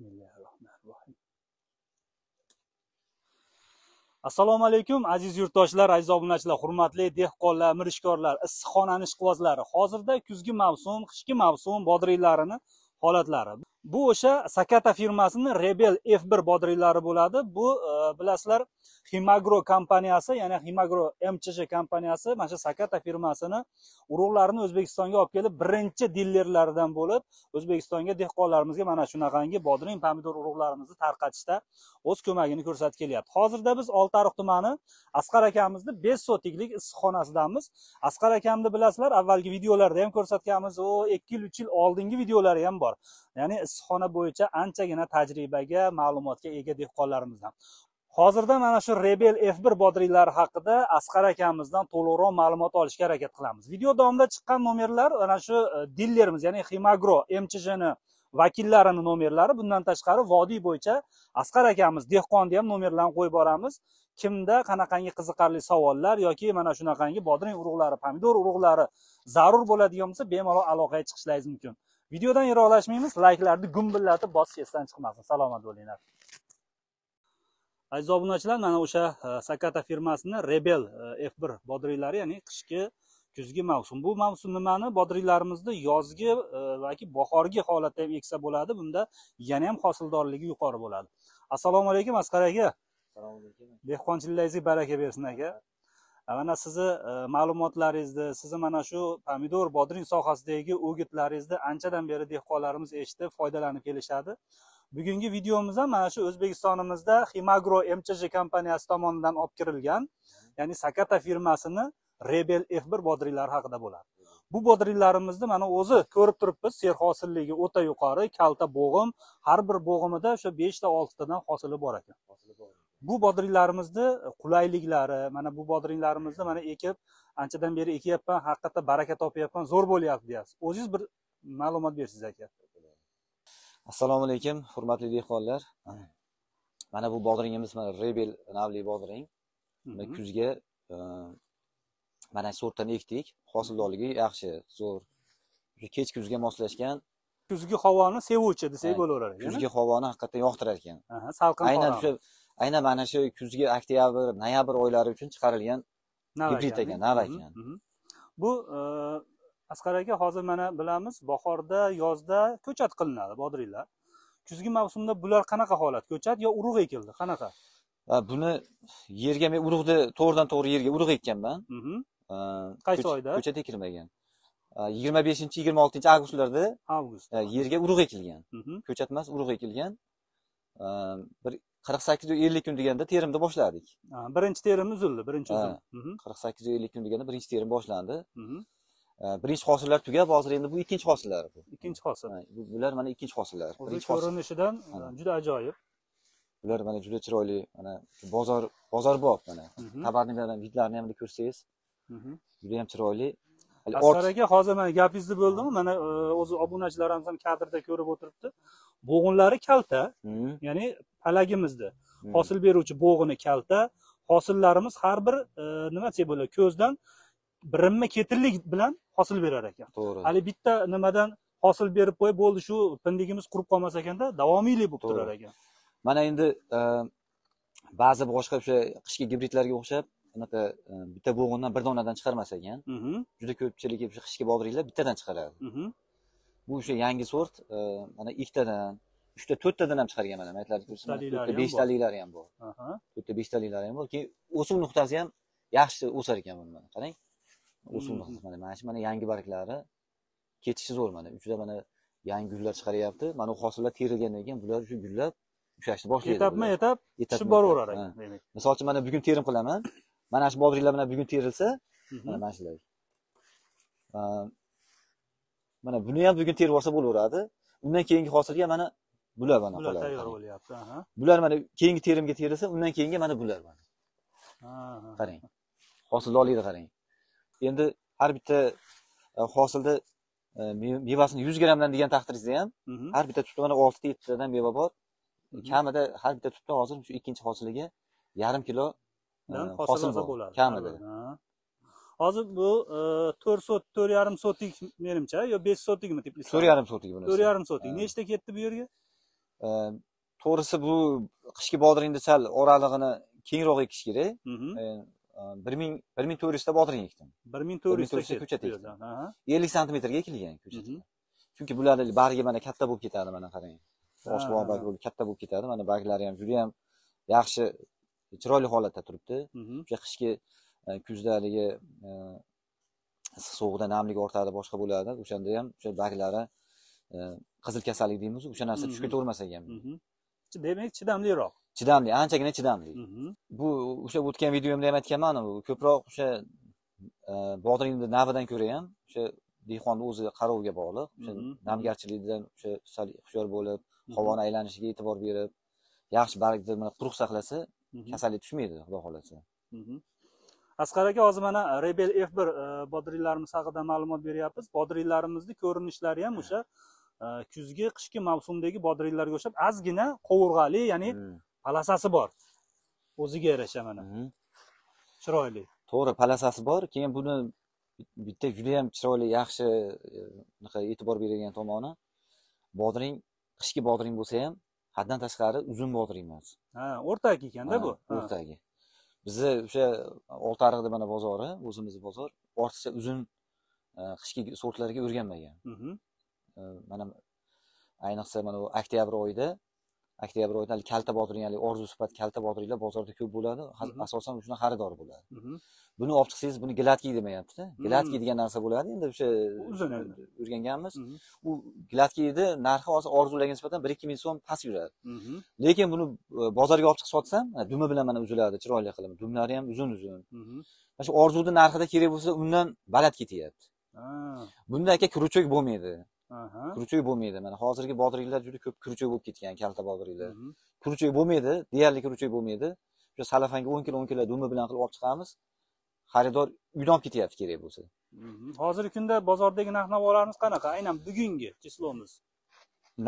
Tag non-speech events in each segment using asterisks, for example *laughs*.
Bismillahirrohmanirrohim. Assalomu alaykum aziz yurtdoshlar, aziz obunachilar, hurmatli dehqonlar, mirishkorlar, issiqxonani ishqibozlari. Hozirda kuzgi mavsum, qishki mavsum bodringlarini holatlari. Bu o'sha Sakata firmasining Rebel F1 bodringlari bo'ladi. Bu e, bilasizlar, Himagro kompaniyasi, ya'ni Himagro mchj kompaniyasi mana shu Sakata firmasini urug'larini O'zbekistonga olib kelib, birinchi dillerlaridan bo'lib, O'zbekistonga dehqonlarimizga mana shunaqangi bodring, pomidor urug'larimizni tarqatishda o'z ko'magini ko'rsatib kelyapti. Hozirda biz Oltiariq tumani Asqar akamizni 5 sotiklik issiqxonasidamiz. Asqar akamni bilasizlar, avvalgi videolarda ham ko'rsatganmiz, u 2 yil, 3 yil oldingi videolari ham bor. Ya'ni issiqxona bo'yicha anchagina tajribaga, ma'lumotga ega dehqonlarimizdan. Hozirda mana shu Rebel F1 bodriylari haqida Asqar akamizdan to'liqroq ma'lumot olishga harakat qilamiz. Video davomida chiqqan nomerlar mana shu e, dillerimiz, ya'ni Himagro mchjni vakillarini nomerlari, bundan tashqari vodiy bo'yicha Asqar akamiz dehqonni ham nomerlarini qo'yib boramiz. Kimda qanaqangi qiziqarli savollar yoki mana shunaqangi bodring urug'lari, pomidor urug'lari zarur bo'ladigan bo'lsa, bemalol aloqaga chiqishlaringiz mumkin. Videodan yiroqlashmaymiz, layklarni gumbillatib bosish esdan chiqmasin. Salomat bo'linglar. Aziz obunachilar, mana o'sha e, Sakata firmasini Rebel e, F1 bodringlari, ya'ni qishki kuzgi mavsum. Bu mavsum nimani? Bodringlarimizni yozgi e, yoki bahorgi holatda ham eksa bo'ladi. Bunda yana ham hosildorligi yuqori bo'ladi. Assalomu alaykum Asqar aka. Assalomu alaykum. Dehqonchiliklaringizga baraka bersin aka. Mana sizni e, ma'lumotlaringizni, sizni mana shu pomidor bodring sohasidagi o'gitlaringizni anchadan beri dehqonlarimiz eshitib, foydalanib kelishadi. bugungi videomiz ham mana shu o'zbekistonimizda himagro mchj kompaniyasi tomonidan olib kirilgan ya'ni sakata firmasini rebel f1 bodringlari haqida bo'ladi. Bu bodringlarimizni mana o'zi ko'rib turibmiz. Serhosilligi o'ta yuqori kalta bo'g'im har bir bo'g'imida o'sha beshta oltitadan hosili bor ekan bu bodringlarimizni qulayliklari mana bu bodringlarimizni mana ekib anchadan beri ekyapman haqiqatda baraka topyapman zo'r bo'lyapti deyapsiz. O'zingiz bir ma'lumot bersangiz aka. Assalomu alaykum hurmatli dehqonlar. Mana bu bodringimiz mana rebel navli bodring. Kuzga e, mana sortdan ekdik. Hosildorligi yaxshi zo'r. Kechki kuzga moslashgan. Kuzgi havoni sevuvchi desak bo'laverar kuzgi havoni haqiqatdan yoqtirar ekan. Salqin aynan o'sha aynan mana shu kuzgi oktyabr noyabr oylari uchun chiqarilgan gibrid ekan nav ekan bu e, asqar aka hozir mana bilamiz bahorda yozda ko'chat qilinadi bodringlar. Kuzgi mavsumda bular qanaqa holat ko'chat yo urug' ekildi qanaqa? Buni yerga men urug'ni to'g'ridan to'g'ri yerga urug' ekkanman. Qaysi oyda? ko'chat ekilmagan. Yigirma beshinchi yigirma oltinchi avgustlarda avgust yerga urug' ekilgan. Ko'chat emas urug' ekilgan. Bir qirq sakkiz ellik kun deganda terimni boshladik. Birinchi terim uzildi birinchi uzum mhm. qirq sakkiz ellik kun deganda birinchi terim boshlandi. Birinchi hosillar tugab hozir endi bu ikkinchi hosillar bu. Ikkinchi hosil. Bular mana ikkinchi hosillar. O'zi ko'rinishidan juda ajoyib. Bular mana juda chiroyli mana bozor bozorbop mana. Tovarni vidlarini ham ko'rsangiz juda yam chiroyli asqar aka hozir mana gapingizni bo'ldimi mana e, o'zi obunachilarimiz ham kadrda ko'rib o'tiribdi. Bo'g'inlari kalta ya'ni palagimizni hosil beruvchi bo'g'ini kalta. Hosillarimiz har bir e, nima desak bo'ladi ko'zdan birinma ketinlik bilan hosil berar ekan. To'g'ri. Hali bitta nimadan hosil berib qo'yib bo'ldi shu pindigimiz qurib qolmas ekanda davomiylik bo'lib turar ekan. Mana endi e, ba'zi boshqa o'sha qishki gibridlarga o'xshab unaqa e, bitta bo'g'indan bir donadan chiqarmas ekan mhm. juda ko'pchilik o'sha qishki bodringlar bittadan chiqaradi. Mhm. bu o'sha yangi sort e, mana ikkitadan uchta to'rttadan ham chiqargan mana to'rtta beshtaliklari ham bor. to'rtta beshtaliklari ham bor. Keyin o'suv nuqtasi ham yaxshi o'sar ekan buni mana qarang. O'suv nuqtasi mana mana shu mana yangi barglari ketishi zo'r mana uchida mana yangi gullar chiqaryapti. Mana bu hosillar terilgandan keyin bular shu gullab ushlashni boshlaydi etapma etap tushib demak. Misol uchun mana bugun terim qilaman mana shu bodringlar bilan bugun terilsa mhm. mana mana shular. Mana buni ham bugun terib olsa bo'laveradi. Undan keyingi hosilga mana bular mana bular tayyor bo'lyapti bular mana keyingi terimga terilsa undan keyingi mana bular mana. Qarang. Hosildorlikni qarang. Endi har bitta e, hosilda e, mevasini yuz grammdan degan taqdiringizda ham mhm. har bitta tutda mana oltita yettitadan meva bor. Mhm. kamida har bitta tutda hozir shu ikkinchi hosiliga yarim kilo e, hosil bo'ladi kamida. Hozir bu to'rt sot to'rt yarim sotik menimcha yo besh sotikmi to'rt yarim sotik to'rt yarim sotik. Nechta ketdi bu yerga? To'g'risi bu qishki bodringni sal oralig'ini kengroq ekish kerak. Bir ming bir ming to'rt yuzta bodring ekdim. Bir ming to'rt yuzta ko'chat ekdim ellik santimetrga ekilgan ko'chat chunki bularni bargi mana katta bo'lib ketadi mana qarang. Bo'lib katta bo'lib ketadi mana baglari ham juda yam yaxshi chiroyli holatda turibdi. O'sha qishki e, kuzda haligi e, issiq sovuqda namlik ortadi boshqa bo'ladi o'shanda ham o'sha baglari e, qizil kasallik deymiz o'sha narsa tushib ketavermas ekan demak chidamliroq. Chidamli anchagina chidamli. Bu o'sha o'tgan videomda ham aytganman ko'proq o'sha bodringni navidan ko'ra ham o'sha dehqonni o'zi qaroviga bog'liq. O'sha namgarchilikdan o'sha sal hushyor bo'lib havoni aylanishiga e'tibor berib yaxshi bargni quruq saqlasa kasallik tushmaydi xudo xohlasa. Asqar aka hozir mana rebel f bir bodringlarimiz haqida ma'lumot beryapmiz bodringlarimizni ko'rinishlari ham o'sha kuzgi qishki mavsumdagi bodringlarga o'xshab ozgina qovurg'ali ya'ni palasasi bor o'ziga yarasha mana. Chiroyli. To'g'ri palasasi bor keyin buni bitta judayam chiroyli yaxshi e, e'tibor beradigan tomoni bodring qishki bodring bo'lsa ham haddan tashqari uzun bodring emas. Ha o'rtak ekanda bu. O'rtagi bizni o'sha oltiariqda mana bozori o'zimizni bozor ortiqcha uzun e, qishki sortlarga o'rganmagan. E, mana ayniqsa mana bu oktyabr oyida oktyabr oyida kalta bodring orzu sifat kalta bodringlar bozorda ko'p bo'ladi. Asosan shuna xaridor bo'ladi. Buni olib chiqsangiz buni gladkiy demayaptida. Gladkiy degan narsa bo'ladi endi o'sha uzun o'rganganmiz. U glatkiyni narxi hozir orzulagan nisbatan bir ikki ming so'm past yuradi. Lekin buni e, bozorga olib chiqib sotsam dumi bilan mana uziladi chiroyli qilib. Dumlari ham uzun uzun. Mana shu orzuni narxida kerak bo'lsa undan baland ketyapti. Bunda aka kruchok bo'lmaydi kruchok bo'lmaydi mana. Hozirgi bodringlar juda ko'p kruchok bo'lib ketgan kalta bodringlar kruchok bo'lmaydi deyarli kruchok bo'lmaydi. O'sha salafanga o'n kilo o'n kilo dumi bilan qilib olib chiqamiz. Xaridor uydan olib ketyapti kerak bo'lsa. Hozirgi kunda bozordagi narx navolarimiz qanaqa? Aynan bugungi chislomuz.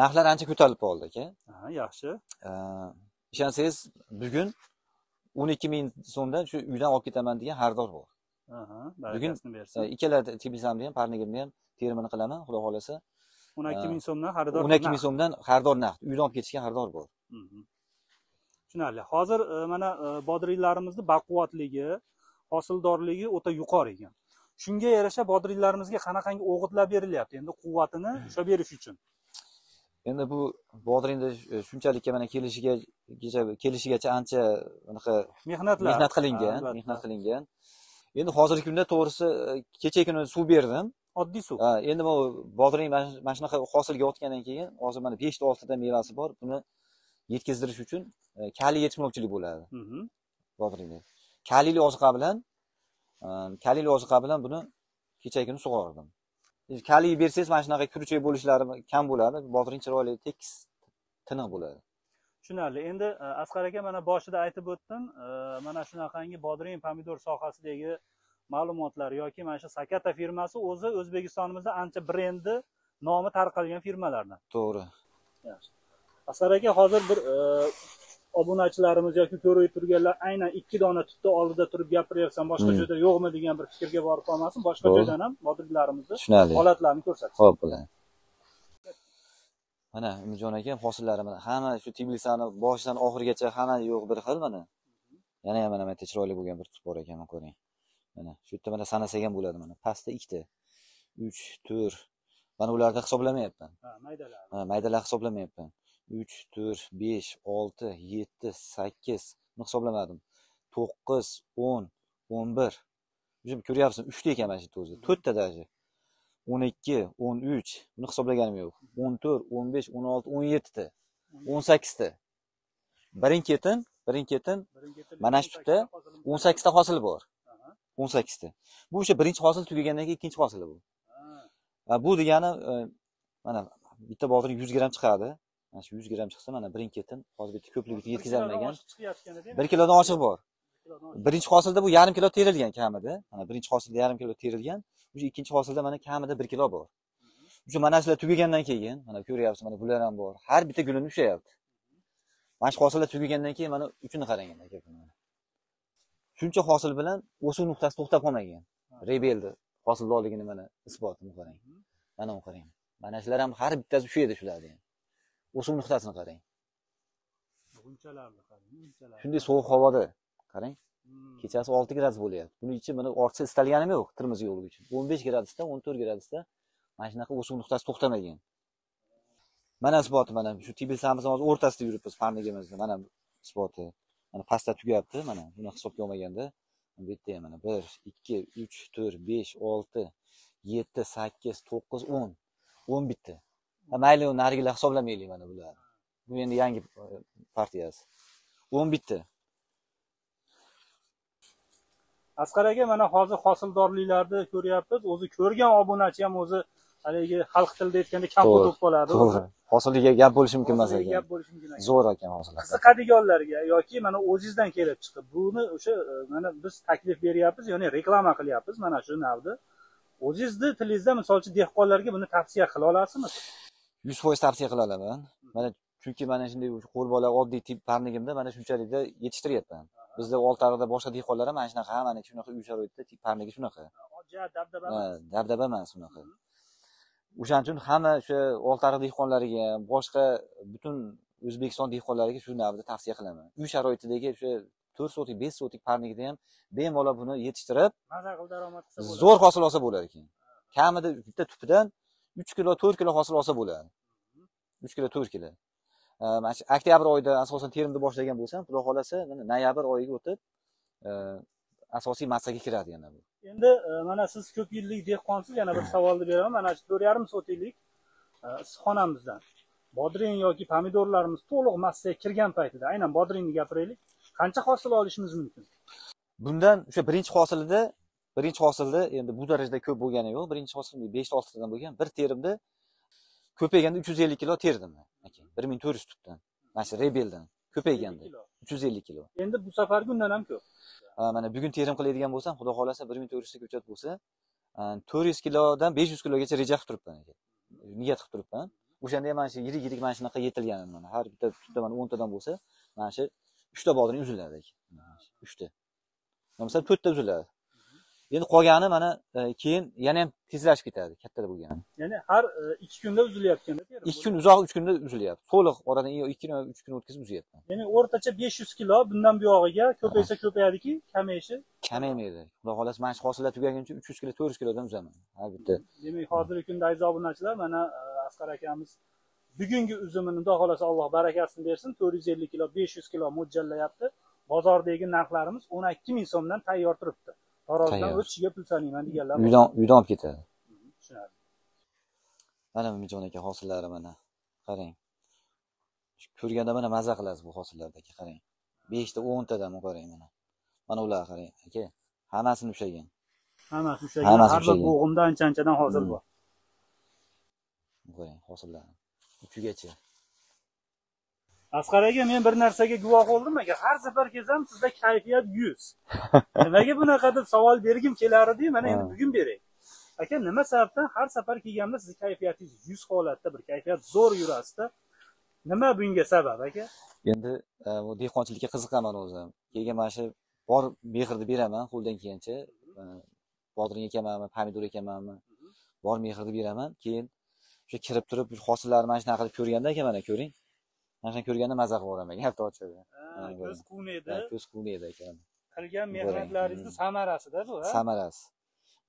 Narxlar ancha ko'tarilib qoldi aka. Yaxshi. Ishonsangiz bugun o'n ikki ming so'mdan shu uydan olib ketaman degan xaridor bor bugun ikkala tebisamni ham parnigimni ham terimini qilaman xudo xohlasa. O'n ikki ming so'mdan xaridor o'n ikki ming so'mdan xaridor naqd uydan olib ketishga xaridor bor. Tushunarli. Hozir e, mana e, bodringlarimizni baquvvatligi hosildorligi o'ta yuqori ekan. Shunga yarasha bodringlarimizga qanaqangi o'g'itlar berilyapti? Endi quvvatini ushlab berish uchun. Endi bu bodringni shunchalikka mana kelishiga kelishigacha ancha anaqa mehnatlar. mehnat qilingan mehnat qilingan endi hozirgi kunda to'g'risi kecha kuni suv berdim. Oddiy suv. Endi bu bodring mana shunaqa hosilga otgandan keyin hozir mana beshta oltita mevasi bor. Buni yetkazdirish uchun e, kaliy yetishmovchilik bo'ladi. Bodringda kaliyli oziqa bilan e, kaliyli oziqa bilan buni kecha kuni sug'ordim kaliy bersangiz mana shunaqa kurchak bo'lishlari kam bo'ladi. Bodring chiroyli tekis tiniq bo'ladi tushunarli. Endi e, asqar aka mana boshida aytib o'tdim. E, mana shunaqangi bodring pomidor sohasidagi ma'lumotlar yoki mana shu sakata firmasi o'zi o'zbekistonimizda ancha brendi nomi tarqalgan firmalardan to'g'ri. Yaxshi. Asqar aka hozir bir obunachilarimiz yoki ko'rib turganlar aynan ikki dona tutni oldida turib gapiryapsan boshqa hmm. joyda yo'qmi degan bir fikrga borib qolmasin boshqa joydan ham bodringlarimizni tushunarli. holatlarini ko'rsatsin. Ho'p bo'ladi mana umidjon aka hosillari mana hamma shu tiblisani boshidan oxirigacha hamma yo'q bir xil mana. Yana ham mana bu yerda chiroyli bo'lgan bir tut bor ekan mana ko'ring. Mana shu yerda mana sanasak ham bo'ladi mana pastda ikkita uch to'rt. Mana ularni hisoblamayapman. Ha maydalar ha maydalar hisoblamayapman. Uch to'rt besh olti yetti sakkiz. Buni hisoblamadim. To'qqiz o'n o'n bir. Ko'ryapsizmi uchta ekan mana shu yerda o'zi to'rtta даже o'n ikki o'n uch buni hisoblaganim yo'q. o'n to'rt o'n besh o'n olti o'n yettita o'n sakkizta. Birin ketin birin ketin mana shu tutda o'n sakkizta hosil bor. o'n sakkizta. Bu o'sha birinchi hosil tugagandan keyin ikkinchi hosili bu. Bu degani e, mana bitta bodring yuz gramm chiqadi. Mana shu yuz gramm chiqsa mana birin ketin hozir bitta ko'pligiga yetkazolmagan bir kilodan oshiq bor. Birinchi hosilda bu yarim kilo terilgan kamida. Mana birinchi hosilda yarim kilo terilgan уже ikkinchi hosilda mana kamida bir kilo bor. Уже mana shular tugagandan keyin mana ko'ryapsiz mana bular ham bor. Har bitta gulini ushlayapti mana shu hosillar tugagandan keyin mana uchini qarang shuncha hosil bilan o'suv nuqtasi to'xtab qolmagan. Rebelni hosildorligini mana isbotini qarang. Mana bu qarang. Mana shular ham har bittasi ushlaydi shularni. O'suv nuqtasini qarang. Shunday sovuq havoda qarang. Hmm. kechasi olti gradus bo'lyapti. Buning uchun mana ortiqcha istalganim yo'q termiz yo'li uchun. O'n besh gradusda o'n to'rt gradusda mana shunaqa o'suv nuqtasi to'xtamagan. Mana isboti mana shu tibelsamizni hozir o'rtasida yuribmiz parnigimizda mana isboti mana pastda tugabdi mana buni hisobga olmaganda bu yerda ham mana bir ikki uch to'rt besh olti yetti sakkiz to'qqiz o'n. O'n bitta. Mayli uni narigilar hisoblamaylik mana bular. Bu endi yangi e, partiyasi. O'n bitta. Asqar aka mana hozir hosildorliklarni ko'ryapmiz. O'zi ko'rgan obunachi ham o'zi haligi xalq tilida aytganda To'g'ri, bo'lib qoladi to'g'ri. Hosiliga gap bo'lishi mumkin emas ekan. gap bo'lishi mumkin ekan. Zo'r ekan hosillar qiziqadiganlarga yoki mana o'zingizdan kelib chiqib buni o'sha e, mana biz taklif beryapmiz ya'ni reklama qilyapmiz mana shu navni. O'zingizni tilingizda misol uchun dehqonlarga buni tavsiya qila olasizmi? Yuz foiz tavsiya qila olaman. Mana chunki mana shunday qo'l bola oddiy tip parnigimda mana shunchalikda yetishtiryapman bizda oltiariqda boshqa dehqonlar ham mana shunaqa mana shunaqa uy sharoitida tip parnigi shunaqa. Dabdaba Ha, dabdaba emas unaqa o'shaning uchun hamma o'sha oltiariq dehqonlariga ham boshqa butun o'zbekiston dehqonlariga shu navda tavsiya qilaman. Uy sharoitidagi o'sha to'rt sotik besh sotik parnigida ham bemalol buni yetishtirib maza qilib daromad qilsa bo'ladi. zo'r hosil olsa bo'lar ekan. Kamida bitta tupidan uch kilo to'rt kilo hosil olsa bo'ladi. Uch kilo to'rt kilo mana shu oktyabr oyida asosan terimni boshlagan bo'lsam xudo xohlasa mana noyabr oyiga o'tib e, asosiy massaga kiradi yana bu. Endi e, mana siz ko'p yillik dehqonsiz yana bir *clears throat* savolni beraman. Mana shu to'rt yarim sotiklik e, issiqxonamizdan. Bodring yoki pomidorlarimiz to'liq massaga kirgan paytida aynan bodringni gapiraylik qancha hosil olishimiz mumkin? Bundan o'sha birinchi hosilida birinchi hosilda endi bu darajada ko'p bo'lgani yo'q. Birinchi hosil beshta oltitadan bo'lgan bir terimda ko'payganda uch yuz ellik kilo terdim. Aka bir ming to'rt yuz tutdan mana shu rebeldan ko'payganda Kilo. uch yuz ellik kilo. Endi bu safargi undan ham ko'p. Mana bugun terim qiladigan bo'lsam xudo xohlasa bir ming to'rt yuzta ko'chat bo'lsa to'rt yuz kilodan besh yuz kilogacha reja qilib turibman aka niyat qilib turibman. O'shanda ham mana shu yirik yirik mana shunaqa yetilgan mana. Har bitta tutda mana o'ntadan bo'lsa mana shu uchta bodring uziladi aka Mana shu uchta. Bo'lmasa to'rtta uziladi endi qolgani mana e, keyin yana ham tezlashib ketadi kattada bo'lgani. Ya'ni har e, ikki kunda terim ikki kun uzoq uch kunda uzilyapti. To'liq oradan ikki kun uch kun o'tkazib uzyapman ya'ni o'rtacha besh yuz kilo bundan buyog'iga ko'paysa ko'payadiki kamayishi kamaymaydi. Xudo xohlasa mana shu hosillar tugaguncha uch yuz kilo to'rt yuz kilodan uzaman. Har bitta demak hozirgi kunda aziz obunachilar mana e, asqar akamiz bugungi uzumini xudo xohlasa alloh barakasini bersin. To'rt yuz ellik kilo besh yuz kilo mo'ljallayapti. Bozordagi narxlarimiz o'n ikki ming so'mdan tayyor turibdi tarozidan Tayyor. o'tishiga pul sanayman deganlar uydan uydan olib ketadi. Tushunarli. Mana mijon aka hosillari mana. Qarang. Ko'rganda mana maza qilasiz bu hosillarni aka qarang. Beshta o'ntadan qarang mana. Mana ular qarang aka. Hammasini ushlagan. Hammasi o'sha Hammasi har bir ushlagan. bo'g'imda ancha anchadan hosil Hmm. bor. Qarang hosillarni uchigacha asqar aka men bir narsaga guvoh bo'ldim aka har safar kelsam sizda kayfiyat yuz. *laughs* Nimaga bunaqa deb savol bergim kelar edi mana endi bugun beray aka nima sababdan har safar kelganda sizni kayfiyatingiz yuz holatda bir kayfiyat zo'r yurasizda? Nima bunga sabab aka? Endi e, bu dehqonchilikka qiziqaman o'zim. Keyin mana shu bor mehrni beraman qo'ldan kelgancha. E, bodring ekamanmi pomidor ekamanmi bor mehrni beraman. Keyin o'sha kirib turib hosillarni mana shunaqa qilib ko'rganda aka mana ko'ring shuni ko'rganda maza qilib yuboraman gapni ochig'i ko'z quvnaydi ko'z quvnaydi ekan. Qilgan mehnatlaringizni Hmm. samarasida bu samarasi.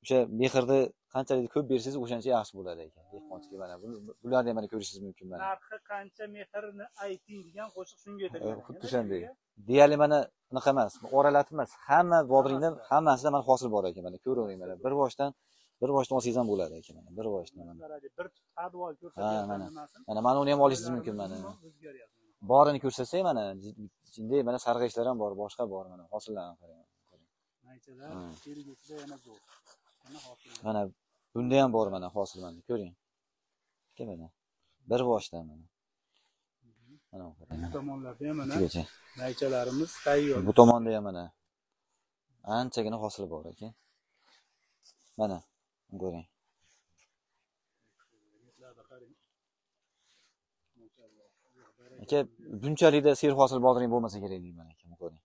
O'sha mehrni qanchalik ko'p bersangiz o'shancha yaxshi bo'ladi ekan. Dehqonchilik mana bu- bularni ham mana ko'rishingiz mumkin mana. Narxi qancha mehrni ayting degan qo'shiq shunga aytilgan xuddi o'shanday deyarli mana unaqa emas oralatib emas hamma bodringdan hammasida mana hosil bor ekan. Mana ko'ravering mana bir boshdan bir boshdan olsangiz ham bo'ladi ekan mana bir boshdan mana. Bir hadvol Ha, ko'rsatyapman mana. mana mana uni ham olishingiz mumkin mana. borini ko'rsatsak mana jinday mana sarg'ayishlar ham bor boshqa bor mana hosillarni qarang. Naychalar Ha. kelgusida yana zo'r. Mana bunda ham bor mana hosil mana ko'ring. Aka mana bir boshdan mana. Mana bu tomonlarda ham mana naychalarimiz tayyor. bu tomonda ham mana. Anchagina hosil bor ekan mana ko'ring aka bunchalikda ser hosil bodring bo'lmasa kerak deyman aka ko'ring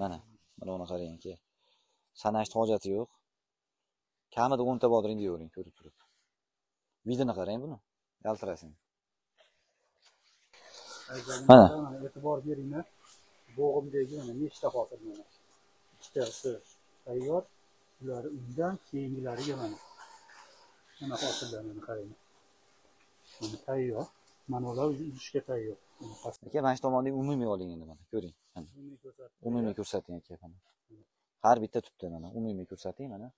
mana mana buni qarang aka. Sanashni hojati yo'q. Kamida o'nta bodring deyavering ko'rib turib. Vidini qarang buni. Yaltirasin. Mana. E'tibor beringlar. Bo'g'imdagi mana nechta hozir mana. Ikkitasi tayyor. Ular undan keyingilariga mana mana hosillar mana qarang. Mana tayyor. Mana ular uzishga tayyor. Aka mana shu tomondagi umumiy oling endi mana ko'ring. Umumiy ko'rsating aka mana. Har bitta tupda mana umumiy ko'rsating mana.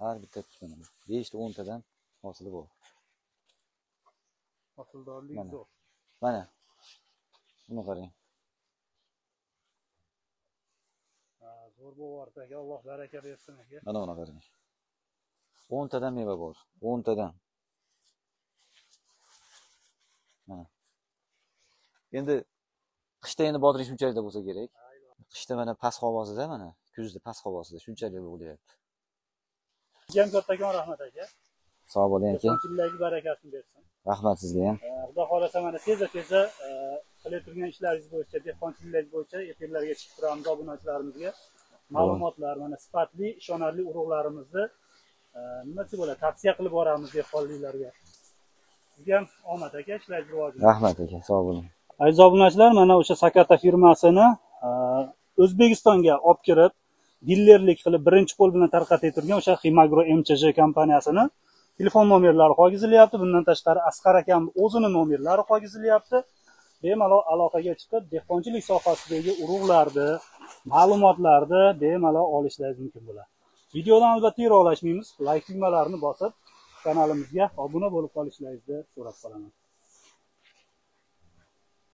Har bitta tupda mana. Beshta o'ntadan hosili bor hosildorlik zo'r. Mana. Buni qarang zo'r bo'lyapti aka alloh baraka bersin aka mana buni qarang o'ntadan meva bor o'ntadan. Mana endi qishda endi bodring shunchalik bo'lsa kerak. Qishda mana past havosida mana kuzda past havosida shunchalik bo'lyapti ham kattakon rahmat aka. Sog' bo'ling aka. Dehqonchiliklarga barakasini bersin. Rahmat sizga. Ham xudo xohlasa mana tezda tezda qilib turgan ishlaringiz bo'yicha dehqonchilik bo'yicha efirlarga chiqib turamiz obunachilarimizga ma'lumotlar mana sifatli ishonarli urug'larimizni nima desa bo'ladi tavsiya qilib boramiz dehqonliklarga sizga ham omad aka ishlaringiz rivojini rahmat aka sog' bo'ling. Aziz obunachilar mana o'sha sakata firmasini o'zbekistonga olib kirib dillerlik qilib birinchi qo'l bilan tarqatib turgan o'sha himagro mchj kompaniyasini telefon nomerlari qolgizilyapti bundan tashqari asqar akamni o'zini nomerlari qolgizilyapti bemalol aloqaga chiqib dehqonchilik sohasidagi urug'larni ma'lumotlarni bemalol olishlaringiz mumkin bo'ladi. Videodan albatta yiroqlashmaymiz layk tugmalarini bosib kanalimizga obuna bo'lib qolishlaringizni so'rab qolaman.